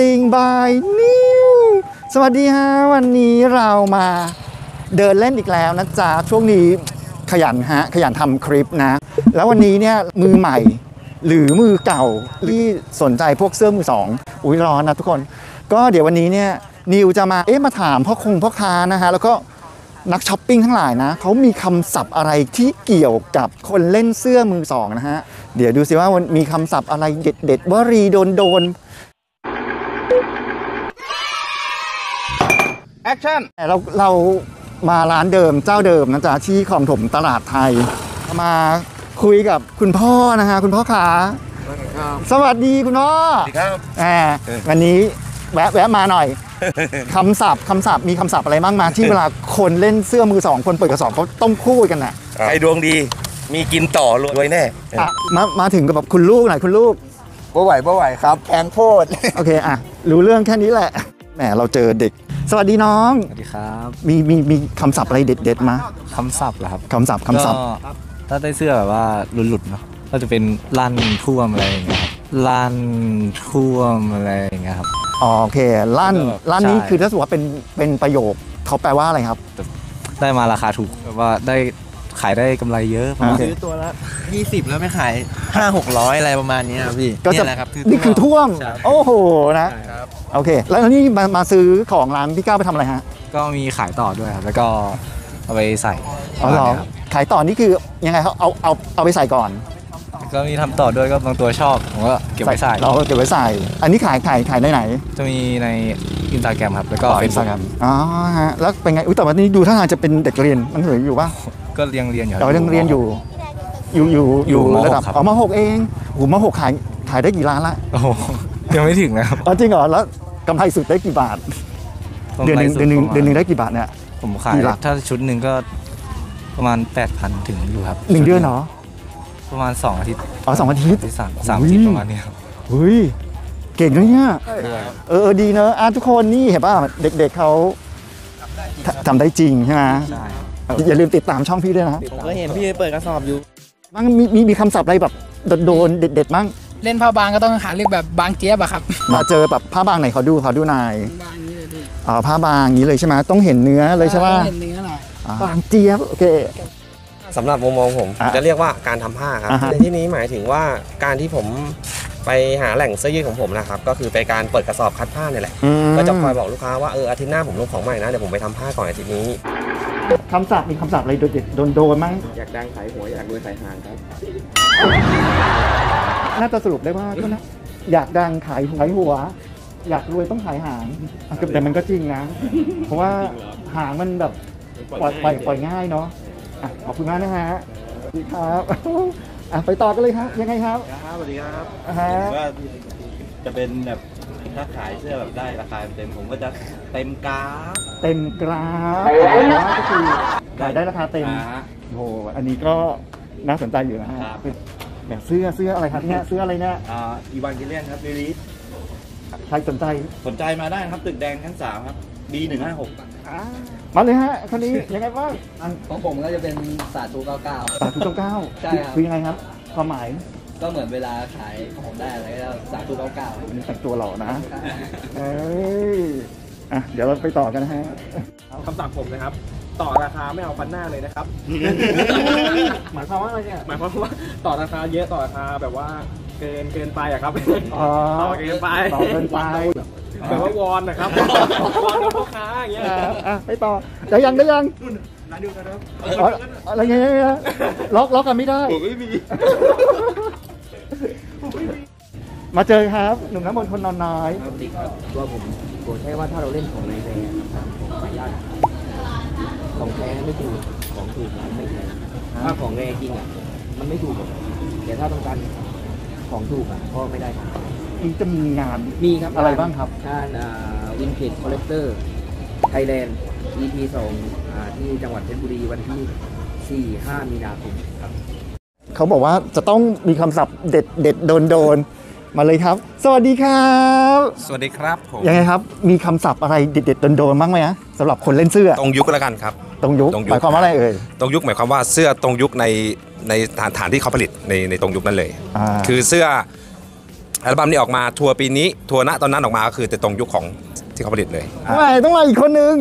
Everything by New สวัสดีฮะวันนี้เรามาเดินเล่นอีกแล้วนะจ๊ะช่วงนี้ขยันฮะขยันทำคลิปนะ แล้ววันนี้เนี่ยมือใหม่ หรือมือเก่าที่สนใจพวกเสื้อมือสองอุ้ยร้อนนะทุกคน ก็เดี๋ยววันนี้เนี่ยนิวจะมาเอ๊ะมาถามพ่อคงพ่อค้านะฮะแล้วก็นักช้อปปิ้งทั้งหลายนะเขามีคำศัพท์อะไรที่เกี่ยวกับคนเล่นเสื้อมือสองนะฮะ เดี๋ยวดูสิว่ามีคำศัพท์อะไรเด็ดเด็ดๆวรีโดนโดน action ๆเราเรามาร้านเดิมเจ้าเดิมนะจ๊ะที่คลองถมตลาดไทย มาคุยกับคุณพ่อนะฮะคุณพ่อขาสวัสดีคุณพ่อสวัสดีครับแหมวันนี้แวะแวะมาหน่อยคำศัพท์คำศัพท์มีคำศัพท์อะไรบ้างมา ที่เวลาคนเล่นเสื้อมือสองคนเปิดกระสอบเขาต้องพูดกันน่ะใครดวงดีมีกินต่อรวยแน่อะมามาถึงกับแบบคุณลูกหน่อยคุณลูกบ่ไหวบ่ไหวครับแพงโพดโอเคอะรู้เรื่องแค่นี้แหละแหมเราเจอเด็ก สวัสดีน้อง สวัสดีครับมีมีมีคำศัพท์อะไรเด็ดเด็ดๆมาคำศัพท์เหรอครับคำศัพท์คำศัพท์ก็ถ้าได้เสื้อแบบว่าหลุดๆเนาะก็จะเป็นลั่นท่วมอะไรอย่างเงี้ยครับลั่นท่วมอะไรอย่างเงี้ยครับ อ๋อโอเคลั่นก็ลั่นนี้ใช่ คือถ้าสมมติว่าเป็นเป็นประโยคเขาแปลว่าอะไรครับ ได้มาราคาถูกแบบว่าได้ ขายได้กำไรเยอะประมาณโอเคซื้อตัวละ20แล้วไม่ขาย5 600อะไรประมาณนี้ครับพี่ก็จะ เนี่ยแหละครับนี่คือท่วม ใช่โอ้โหนะ ครับโอเค แล้วนี่มามาซื้อของร้านพี่ก้าวไปทำอะไรฮะ ก็มีขายต่อด้วยครับ แล้วก็เอาไปใส่อ๋อเหรอประมาณนี้ครับขายต่อนี่คือยังไงครับเอาเอาเอาไปใส่ก่อนก็มีทำต่อด้วยก็บางตัวชอบผมก็เก็บไว้ใส่เราเก็บไว้ใส่ อันนี้ขายขายขายได้ไหนจะมีในอินสตาแกรมครับแล้วก็อินสตาแกรมอ๋อฮะ แล้วเป็นไง อุ้ยแต่วันนี้ดูท่าทางจะเป็นเด็กเรียนมันเหลืออยู่ป่ะ ก็เรียนเรียนอยู่คบ เรายังเรียนอยู่อยู่ อยู่อยู่อยู่มหกระดับครับ อ๋อมหกเองโอ้โหมหกขายขายได้กี่ล้านละโอ้โหยังไม่ถึงนะครับอ๋อจริงเหรอแล้วกำไรสุดได้กี่บาท เดือนหนึ่งเดือนหนึ่งเดือนหนึ่งได้กี่บาทเนี่ย ผมขายกี่หลัก ถ้าชุดหนึ่งก็ประมาณ 8,000 ถึงอยู่ครับหนึ่งเดือนเหรอ ประมาณ 2 อาทิตย์อ๋อสองอาทิตย์ ที่สามสามอาทิตย์ประมาณนี้ครับ เฮ้ยเก่งเลยเนี่ยเออเออดีเนอะอะทุกคนนี่เห็นป่ะเด็กๆเขาททำได้จริงใช่ไหมใช่ครับ อย่าลืมติดตามช่องพี่ด้วยนะผมก็เห็นพี่เปิดกระสอบอยู่มั่งมีมีมีคำศัพท์อะไรแบบโดนๆเด็ดๆมั่งเล่นผ้าบางก็ต้องหาเรียกแบบบางเจี๊ยบอะครับมาเจอแบบผ้าบางไหนขอดูขอดูหน่อยบางนี้เลยพี่อ๋อผ้าบางอย่างนี้เลยใช่ไหมต้องเห็นเนื้อเลยใช่ป่ะเห็นเนื้อหน่อยอ่าบางเจี๊ยบโอเคสำหรับมุมมองผมอะจะเรียกว่าการทำผ้าครับอ่าฮะในที่นี้หมายถึงว่าการที่ผมไปหาแหล่งเสื้อยืดของผมนะครับ ก็คือไปการเปิดกระสอบคัดผ้าเนี่ยแหละอืมก็จะคอยบอกลูกค้าว่าเอออาทิตย์หน้าผมลงของใหม่นะเดี๋ยวผมไปทำผ้าก่อนอาทิตย์นี้ คำศัพท์มีคำศัพท์อะไรโดนโดนโดนๆมั่งอยากดังขายหัวอยากรวยขายหางครับ น่าจะสรุปได้ว่าก็นะอยากดังขายหวยหัว อยากรวยต้องขายหางอะแต่มันก็จริงนะ เพราะว่าหางมันแบบปล่อยปล่อยปล่อยง่ายเนาะอะขอบคุณมากนะฮะสวัสดีครับอะไปต่อกันเลยครับยังไงครับ ครับสวัสดีครับ อ่าฮะ ว่าจะเป็นแบบ ถ้าขายเสื้อแบบได้ราคาเต็มผมก็จะเต็มกราฟเต็มกราฟก็คือขายได้ราคาเต็ม อ่าฮะ โอ้โห อันนี้ก็น่าสนใจอยู่นะฮะครับ แบบเสื้อเสื้ออะไรครับเนี่ย เสื้ออะไรเนี่ย อ่าอีวานกิเลียนครับลิลิสใครสนใจสนใจมาได้นะครับตึกแดงชั้นสามครับ B หนึ่งห้าหกอ่ามาเลยฮะคนนี้ยังไงบ้างอันของผมก็จะเป็นสาธุ99 สาธุเก้าใช่ครับ คือยังไงครับ ความหมาย ก็เหมือนเวลาขายของได้อะไรก็สาธุ99วันนี้แต่งตัวหล่อนะเอ้ยอะเดี๋ยวเราไปต่อกันนะฮะคำสั่งผมนะครับ ต่อราคาไม่เอาฟันหน้าเลยนะครับ หมายความว่าอะไรเนี่ยหมายความว่าต่อราคาเยอะต่อราคาแบบว่าเกินเกินไปอะครับอ๋อต่อเกินไปต่อเกินไปแบบว่าวอนนะครับวอนกับพ่อค้าอย่างเงี้ยอะอะไปต่อได้ยังได้ยังร้านเดียวกันนะครับอ๋ออะไรเงี้ยล็อกล็อกกันไม่ได้ผมไม่มี มาเจอครับหนุ่มน้ำมนต์คนนอนน้อยปกติครับตัวผมผมใช้ว่าถ้าเราเล่นของในแบรนด์นะครับผมขออนุญาตของแท้ไม่ถูกของถูกไม่แพงถ้าของแรงจริงอะมันไม่ถูกหรอกแต่ถ้าต้องการของถูกอะก็ไม่ได้ครับนี่จะมีงานมีครับอะไรบ้างครับงานวินเทจคอลเลกเตอร์ไทยแลนด์ EP 2อ่าที่จังหวัดเพชรบุรีวันที่ 4 5 มีนาคมครับ เขาบอกว่าจะต้องมีคำศัพท์เด็ดเด็ดโดนโดน มาเลยครับ สวัสดีครับ สวัสดีครับผมยังไงครับ มีคำศัพท์อะไรเด็ดเด็ดโดนโดนบ้างไหมฮะสำหรับคนเล่นเสื้อ ตรงยุคแล้วกันครับ ตรงยุคตรงยุค หมายความว่าอะไรเอ่ย ตรงยุคหมายความว่าเสื้อตรงยุคในในฐานฐานที่เขาผลิตในในตรงยุคนั้นเลย อ่า คือเสื้ออัลบั้มนี้ออกมาทัวร์ปีนี้ทัวร์ณตอนนั้นออกมาก็คือจะตรงยุคของที่เขาผลิตเลยทำไมต้องมาอีกคนนึง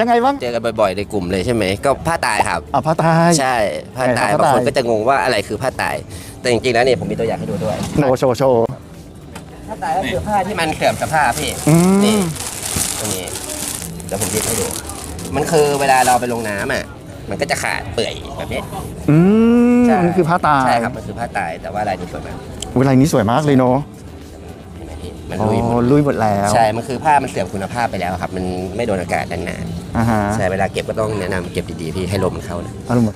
ยังไงบ้างเจอกันบ่อยๆในกลุ่มเลยใช่ไหมก็ผ้าตายครับ อะพระตาย ใช่ผ้าตายไหนครับบางคนผ้าตาย ก็จะงงว่าอะไรคือผ้าตาย แต่จริงๆแล้วเนี่ยผมมีตัวอย่างให้ดูด้วย โนโชว์โชว์ ผ้าตายก็คือผ้าที่มันเสื่อมสภาพพี่อืม นี่ตรงนี้เดี๋ยวผมยิบให้ดู มันคือเวลาเราไปลงน้ำอะ มันก็จะขาดเปื่อยแบบนี้อืมใช่มันคือพระตายใช่ครับมันคือผ้าตายแต่ว่าลายนี้สวยมากเวลายนี้สวยมากเลยเนาะเห็นไหมพี่มันอ๋อลุยหมดลุยหมดแล้วใช่ มันคือผ้ามันเสื่อมคุณภาพไปแล้วครับ มันไม่โดนอากาศนานอ่าฮะๆใช่เวลาเก็บก็ต้องแนะนำเก็บดีๆพี่ให้ลมมันเข้านะอารมณ์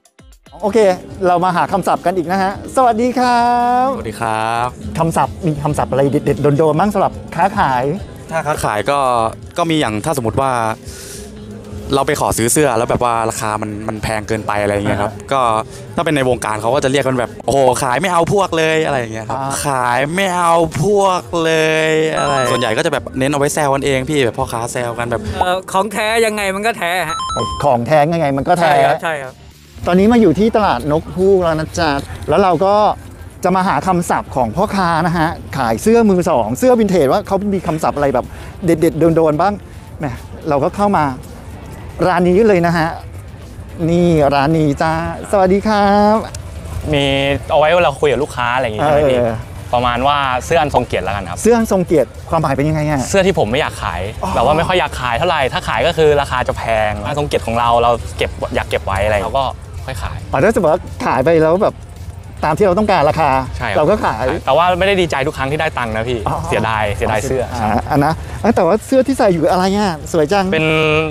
โอเค เรามาหาคำศัพท์กันอีกนะฮะ สวัสดีครับสวัสดีครับ คำศัพท์มีคำศัพท์อะไรเด็ดๆโดนๆบ้างสำหรับค้าขาย ถ้าค้าขายก็ก็มีอย่างถ้าสมมติว่า เราไปขอซื้อเสื้อแล้วแบบว่าราคามันมันแพงเกินไปอะไรอย่างเงี้ยครับ ก็ถ้าเป็นในวงการเขาก็จะเรียกกันแบบโอ้โหขายไม่เอาพวกเลยอะไรอย่างเงี้ยครับอ่า ขายไม่เอาพวกเลยอะไรส่วนใหญ่ก็จะแบบเน้นเอาไว้แซวกันเองพี่แบบพ่อค้าแซวกันแบบของแท้ยังไงมันก็แท้ฮะของแท้ยังไงมันก็แท้ใช่ครับใช่ครับ ตอนนี้มาอยู่ที่ตลาดนกฮูกแล้วนะจ๊ะแล้วเราก็จะมาหาคำศัพท์ของพ่อค้านะฮะ ขายเสื้อมือสอง เสื้อวินเทจว่าเขามีคำศัพท์อะไรแบบเด็ดๆโดนๆบ้างแหมเราก็เข้ามาร้านนี้เลยนะฮะ นี่ร้านนี้จ้าสวัสดีครับ มีเอาไว้เวลาคุยกับลูกค้าอะไรอย่างงี้ใช่ไหมพี่เออ ประมาณว่าเสื้ออันทรงเกียรติแล้วกันครับ เสื้อทรงเกียรติความหมายเป็นยังไงอะเสื้อที่ผมไม่อยากขายอ๋อ แบบว่าไม่ค่อยอยากขายเท่าไหร่ถ้าขายก็คือราคาจะแพงอันทรงเกียรติของเราเราเก็บอยากเก็บไว้อะไรเราก็ ค่อยขายอ๋อถ้าสมมติว่าขายไปแล้วแบบตามที่เราต้องการราคา ใช่ครับเราก็ขาย แต่ว่าไม่ได้ดีใจทุกครั้งที่ได้ตังค์นะพี่อ๋อ เสียดายเสียดายเสื้ออ่าอันนะเอ้ยแต่ว่าเสื้อที่ใส่อยู่อะไรอะสวยจังเป็น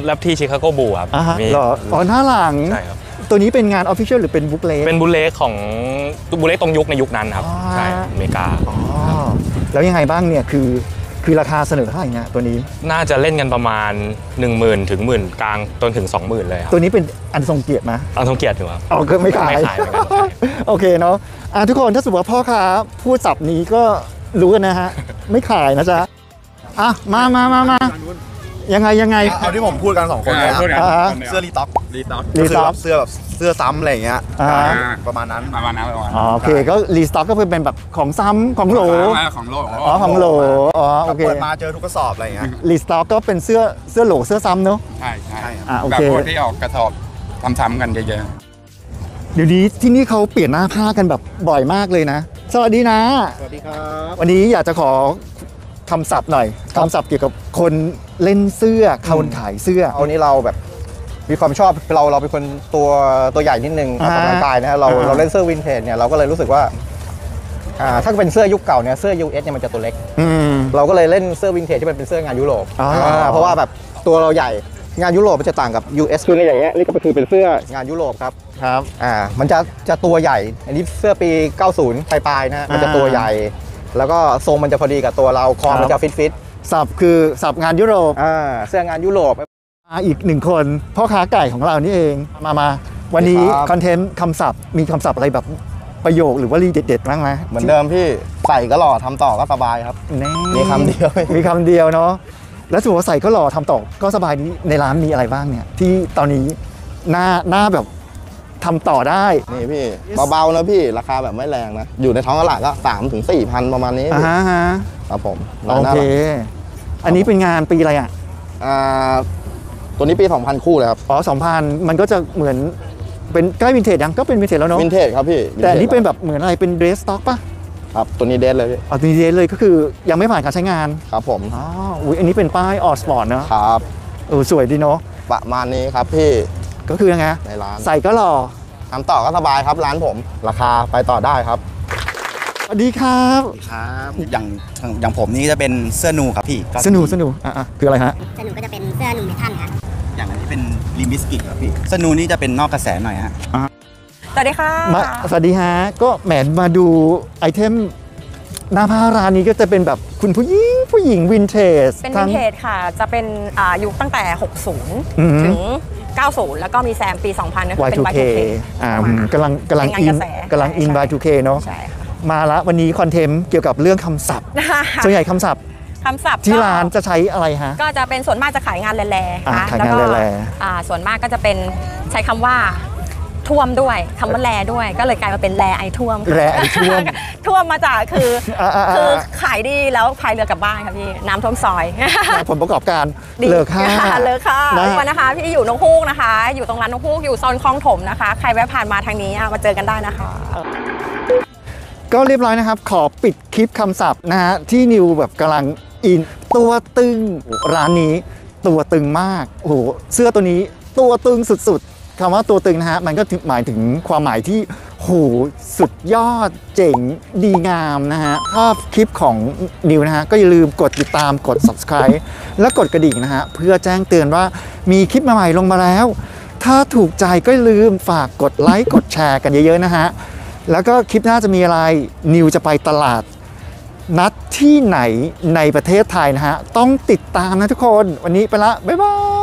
rap tee Chicago Bulls ครับอ่าฮะมีเหรออ๋อหน้าหลัง ใช่ครับตัวนี้เป็นงาน official หรือเป็น bootleg เป็น bootleg ของ bootleg ตรงยุคในยุคนั้นครับอ๋อ ใช่อเมริกา อ๋อแล้วยังไงบ้างเนี่ยคือ คือราคาเสนอเท่าไหร่เนี่ยตัวนี้ น่าจะเล่นกันประมาณ 1 0,000 ถึงหมื่นกลางจนถึง 20,000 เลยครับตัวนี้เป็นอันทรงเกียรติไหมอันทรงเกียรติถือครับ อ๋อคือไม่ขายไม่ขายเหมือนกันใช่โอเคเนาะอะทุกคนถ้าสมมติว่าพ่อค้าพูดศัพท์นี้ก็รู้กันนะฮะ ไม่ขายนะจ๊ะอะมามามามา ยังไงยังไง เอาที่ผมพูดกันสองคนเลยพูดกันครับสองคนเสื้อรีต็อกรีต็อกรีต็อกเสื้อแบบเสื้อซ้ำอะไรอย่างเงี้ยอ่าประมาณนั้นประมาณนั้นประมาณอ๋อโอเคก็รีสต็อกก็เป็นแบบของซ้ำของโหลของโลกอ๋อของโหลอ๋อโอเคเปิดมาเจอทุกกระสอบอะไรอย่างเงี้ยรีสต็อกก็เป็นเสื้อเสื้อโหลเสื้อซ้ำเนาะใช่ใช่อะโอแบบเคพวกที่ออกกระสอบซ้ำๆกันเยอะเดี๋ยวนี้ที่นี่เขาเปลี่ยนหน้าผ้ากันแบบบ่อยมากเลยนะ สวัสดีนะ สวัสดีครับ วันนี้อยากจะขอคำศัพท์หน่อยคำศัพท์เกี่ยวกับคน เล่นเสื้อคนขายเสื้อเอานี้เราแบบมีความชอบเราเราเป็นคนตัวตัวใหญ่นิดนึงออกกำลังกายนะฮะเราอ่าเราเล่นเสื้อวินเทจเนี่ยเราก็เลยรู้สึกว่าอ่าถ้าเป็นเสื้อยุคเก่าเนี่ยเสื้อ US เนี่ยมันจะตัวเล็ก อืม เราก็เลยเล่นเสื้อวินเทจที่มันเป็นเสื้องานยุโรปอ๋ออ่าเพราะว่าแบบตัวเราใหญ่งานยุโรปมันจะต่างกับ US คือในอย่างเงี้ยนี่ก็คือเป็นเสื้องานยุโรปครับ ครับ อ่ามันจะจะตัวใหญ่ อันนี้เสื้อปี 90 ปลายๆนะฮะมันจะตัวใหญ่ แล้วก็ทรงมันจะพอดีกับตัวเราคอมันจะฟิตฟิต ศัพท์คือศัพท์งานยุโรปอ่าเสื้องานยุโรป อ่าอีกหนึ่งคนพ่อค้าไก่ของเรานี่เองมามาวันนี้ครับ คอนเทนต์คำศัพท์มีคำศัพท์อะไรแบบประโยคหรือว่ารีเด็ดๆบ้างไหมเหมือนเดิมพี่ใส่ก็หล่อทำต่อก็สบายครับนี่มีคำเดียว มีคำเดียวเนาะแล้วสมมติว่าใส่ก็หล่อทำต่อก็สบายนี้ในร้านมีอะไรบ้างเนี่ย ที่ตอนนี้หน้าหน้าแบบทำต่อได้ นี่พี่ เบาๆนะพี่ราคาแบบไม่แรงนะ อยู่ในท้องตลาดก็3ามถึงสี่พันประมาณนี้อ่าฮะครับผมโอเค อันนี้เป็นงานปีอะไรอะอ่าตัวนี้ปี 2000 คู่เลยครับอ๋อสองพันมันก็จะเหมือนเป็นใกล้วินเทจยังก็เป็นวินเทจแล้วเนาะวินเทจครับพี่ แต่อันนี้ vintage เป็นแบบเหมือนอะไรเป็น dead stock ปะครับ ตัวนี้ dead เลยพี่อ๋อมีเดรสเลยก็คือยังไม่ผ่านการใช้งานครับผมอ๋ออุ้ยอันนี้เป็นป้าย All Sport เนาะครับเออสวยดีเนาะประมาณนี้ครับพี่ก็คือยังไงในร้านใส่ก็หล่อทำต่อก็สบายครับร้านผม ราคาไปต่อได้ครับ สวัสดีครับครับอย่างอย่างผมนี่จะเป็นเสื้อ nu ครับพี่ก็สนุกสนุกอะอะคืออะไรฮะเสื้อ nu ก็จะเป็นเสื้อ nu metal ครับอย่างอันนี้เป็น Limp Bizkit ครับพี่เสื้อ nu นี่จะเป็นนอกกระแสหน่อยฮะสวัสดีค่ะมาสวัสดีฮะก็แหมมาดู item หน้าผ้าร้านนี้ก็จะเป็นแบบคุณผู้หญิงผู้หญิงวินเทจเป็นวินเทจทั้งนั้นค่ะ จะเป็นอ่ายุคตั้งแต่อือฮึ60 ถึง 90 แล้วก็มีแซมปี 2000ก็คือเป็น Y2K Y2K อ่าอืมกำลังกำลังเป็นอิงานนกระแสกำลังอิน Y2K เนาะใช่ค่ะ มาละวันนี้คอนเทนต์เกี่ยวกับเรื่องคำศัพท์ ส่วนใหญ่คำศัพท์คำศัพท์ที่ก็ร้านจะใช้อะไรฮะ ก็จะเป็นส่วนมากจะขายงานแลๆอ่านะขายงานก็แลอ่าส่วนมากก็จะเป็นใช้คำว่าท่วมด้วยคำว่าแลด้วย ก็เลยกลายมาเป็นแลไอท่วมค่ะแลไอท่วมท่วมมาจากคืออ่าๆๆคือขายดีแล้วพายเรือกลับบ้านค่ะพี่น้ำท่วมซอยผลประกอบการดีเลอค่าเลอค่านะวันนะคะพี่อยู่นกฮูกนะคะ อยู่ตรงร้านนกฮูกอยู่โซนคลองถมนะคะ ใครแวะผ่านมาทางนี้อะมาเจอกันได้นะคะ ก็เรียบร้อยนะครับ ขอปิดคลิปคำศัพท์นะฮะที่นิวแบบกำลังอิน ตัวตึงร้านนี้ ตัวตึงมากโอ้โหเสื้อตัวนี้ตัวตึงสุดๆคำว่าตัวตึงนะฮะมันก็หมายถึงความหมายที่โหสุดยอดเจ๋งดีงามนะฮะชอบคลิปของนิวนะฮะก็อย่าลืมกดติดตามกด subscribe และกดกระดิ่งนะฮะเพื่อแจ้งเตือนว่ามีคลิปใหม่ๆลงมาแล้ว ถ้าถูกใจก็อย่าลืมฝากกดไลค์กดแชร์กันเยอะๆนะฮะ แล้วก็คลิปหน้าจะมีอะไรนิวจะไปตลาด นัดที่ไหนในประเทศไทยนะฮะ ต้องติดตามนะทุกคน วันนี้ไปละ บ๊ายบาย